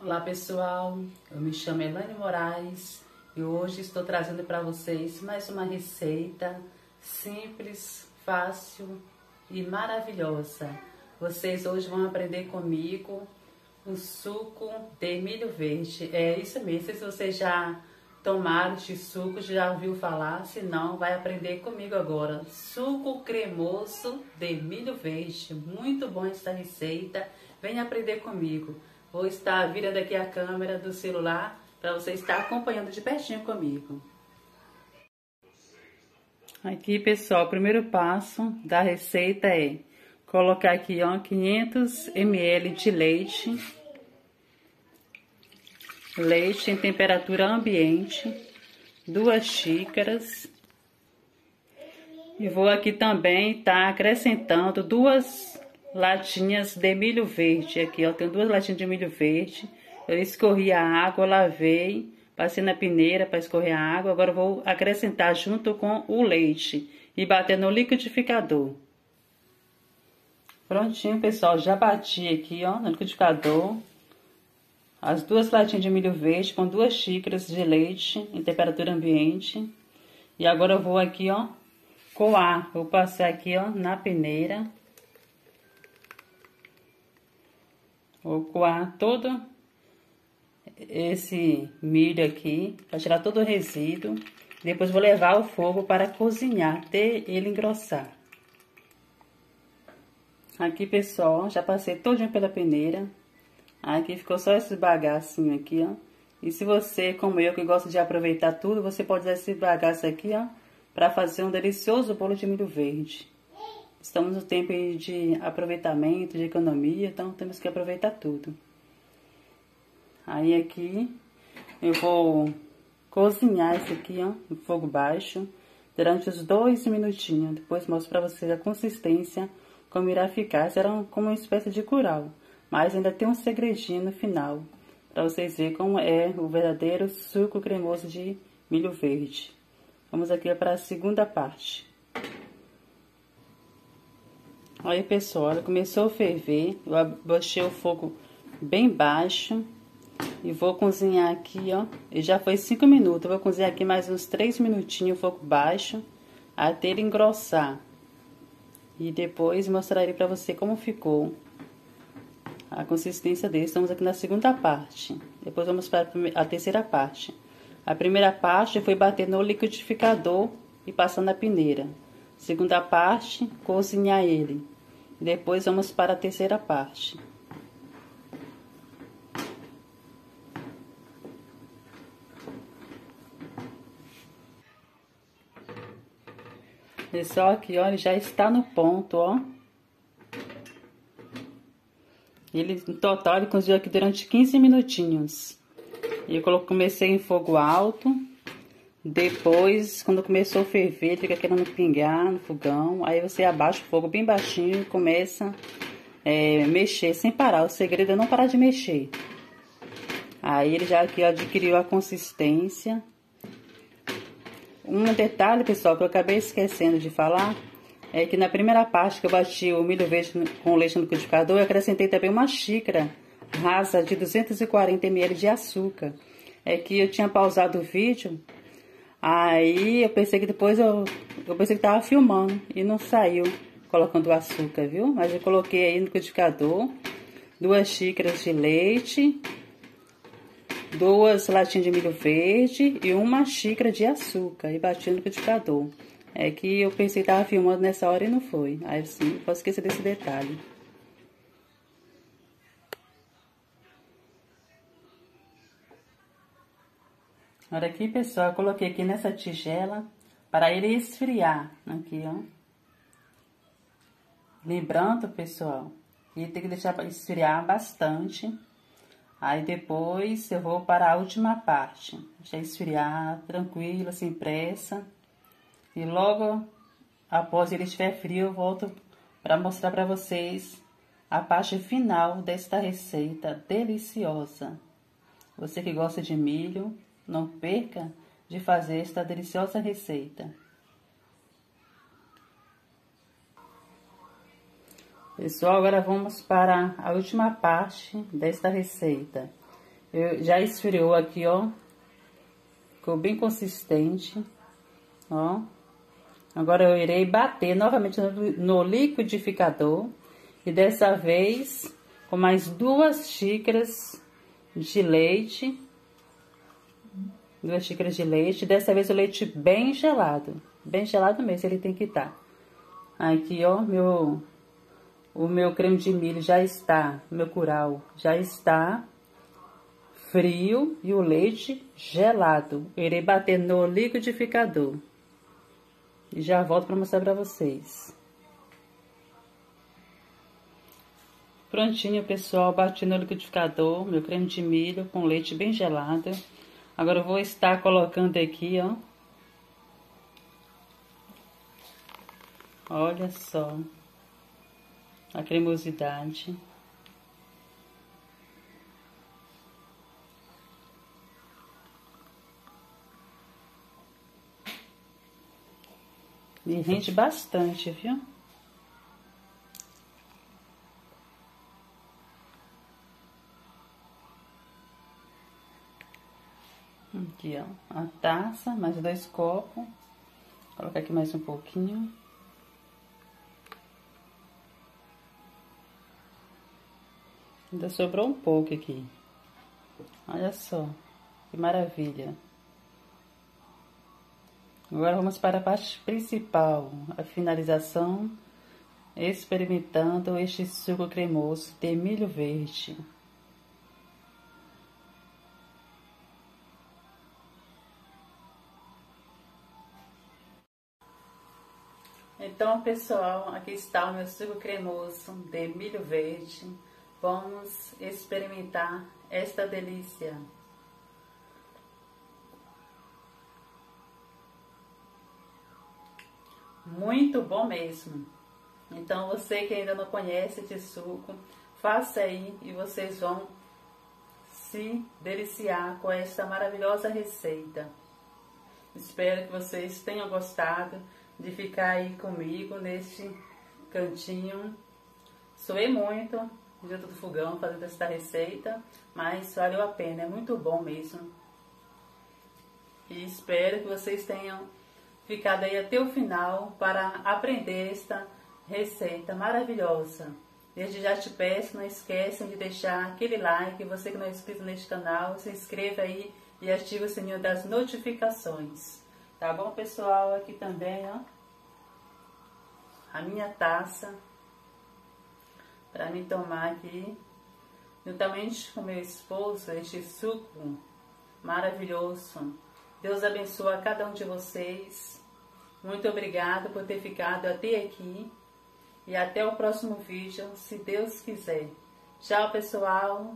Olá pessoal, eu me chamo Elane Moraes e hoje estou trazendo para vocês mais uma receita simples, fácil e maravilhosa. Vocês hoje vão aprender comigo o suco de milho verde. É isso mesmo, se vocês já tomaram este suco, já ouviu falar, se não, vai aprender comigo agora. Suco cremoso de milho verde, muito bom essa receita, vem aprender comigo. Vou estar virando aqui a câmera do celular para você estar acompanhando de pertinho comigo. Aqui, pessoal, o primeiro passo da receita é colocar aqui, ó, 500 ml de leite. Leite em temperatura ambiente, duas xícaras. E vou aqui também tá acrescentando duas latinhas de milho verde. Aqui, ó, tem duas latinhas de milho verde. Eu escorri a água, lavei, passei na peneira para escorrer a água. Agora vou acrescentar junto com o leite e bater no liquidificador. Prontinho, pessoal, já bati aqui, ó, no liquidificador. As duas latinhas de milho verde com duas xícaras de leite em temperatura ambiente. E agora eu vou aqui, ó, coar. Vou passar aqui, ó, na peneira. Vou coar todo esse milho aqui, para tirar todo o resíduo. Depois vou levar ao fogo para cozinhar, até ele engrossar. Aqui, pessoal, já passei todinho pela peneira. Aqui ficou só esse bagacinho aqui, ó. E se você, como eu, que gosta de aproveitar tudo, você pode usar esse bagaço aqui, ó, para fazer um delicioso bolo de milho verde. Estamos no tempo de aproveitamento, de economia, então temos que aproveitar tudo. Aí aqui eu vou cozinhar esse aqui, ó, fogo baixo, durante os dois minutinhos. Depois mostro pra vocês a consistência, como irá ficar. Será como uma espécie de curau, mas ainda tem um segredinho no final, para vocês verem como é o verdadeiro suco cremoso de milho verde. Vamos aqui para a segunda parte. Aí, pessoal, começou a ferver. Eu abaixei o fogo bem baixo. E vou cozinhar aqui, ó. E já foi cinco minutos. Eu vou cozinhar aqui mais uns três minutinhos, fogo baixo. Até ele engrossar. E depois mostrarei pra você como ficou a consistência dele. Estamos aqui na segunda parte. Depois vamos para a terceira parte. A primeira parte foi bater no liquidificador e passar na peneira. Segunda parte, cozinhar ele. Depois vamos para a terceira parte. Pessoal, aqui, ó, ele já está no ponto, ó. Ele, no total, ele cozinhou aqui durante 15 minutinhos. E eu comecei em fogo alto. Depois, quando começou a ferver, fica querendo pingar no fogão. Aí você abaixa o fogo bem baixinho e começa a é, mexer sem parar. O segredo é não parar de mexer. Aí ele já aqui adquiriu a consistência. Um detalhe, pessoal, que eu acabei esquecendo de falar, é que na primeira parte que eu bati o milho verde com leite no liquidificador, eu acrescentei também uma xícara rasa de 240 ml de açúcar. É que eu tinha pausado o vídeo Aí eu pensei que depois eu, eu pensei que tava filmando e não saiu colocando o açúcar, viu? Mas eu coloquei aí no liquidificador duas xícaras de leite, duas latinhas de milho verde e uma xícara de açúcar e bati no liquidificador. É que eu pensei que tava filmando nessa hora e não foi. Aí sim, posso esquecer desse detalhe. Olha aqui, pessoal, coloquei aqui nessa tigela para ele esfriar. Aqui, ó. Lembrando, pessoal, que tem que deixar esfriar bastante. Aí depois eu vou para a última parte. Deixar esfriar, tranquilo, sem pressa. E logo após ele estiver frio, eu volto para mostrar para vocês a parte final desta receita deliciosa. Você que gosta de milho, não perca de fazer esta deliciosa receita. Pessoal, agora vamos para a última parte desta receita. Eu, já esfriou aqui, ó. Ficou bem consistente, ó. Agora eu irei bater novamente no, no liquidificador. E dessa vez com mais duas xícaras de leite. Duas xícaras de leite. Dessa vez o leite bem gelado. Bem gelado mesmo, ele tem que estar. Tá. Aqui, ó, meu... O meu creme de milho já está, meu curau já está frio e o leite gelado. Eu irei bater no liquidificador. E já volto para mostrar para vocês. Prontinho, pessoal, bati no liquidificador, meu creme de milho com leite bem gelado. Agora eu vou estar colocando aqui, ó. Olha só a cremosidade. E rende bastante, viu? Aqui, ó, a taça, mais dois copos. Colocar aqui mais um pouquinho. Ainda sobrou um pouco aqui. Olha só, que maravilha. Agora vamos para a parte principal, a finalização, experimentando este suco cremoso de milho verde. Então, pessoal, aqui está o meu suco cremoso de milho verde. Vamos experimentar esta delícia. Muito bom mesmo. Então, você que ainda não conhece esse suco, faça aí e vocês vão se deliciar com esta maravilhosa receita. Espero que vocês tenham gostado de ficar aí comigo neste cantinho. Suei muito junto do fogão fazendo esta receita, mas valeu a pena, é muito bom mesmo. E espero que vocês tenham ficado aí até o final para aprender esta receita maravilhosa. Desde já te peço, não esqueçam de deixar aquele like, você que não é inscrito neste canal, se inscreva aí e ative o sininho das notificações. Tá bom, pessoal? Aqui também, ó, a minha taça para me tomar aqui, juntamente com meu esposo, este suco maravilhoso. Deus abençoe a cada um de vocês. Muito obrigado por ter ficado até aqui. E até o próximo vídeo, se Deus quiser. Tchau, pessoal.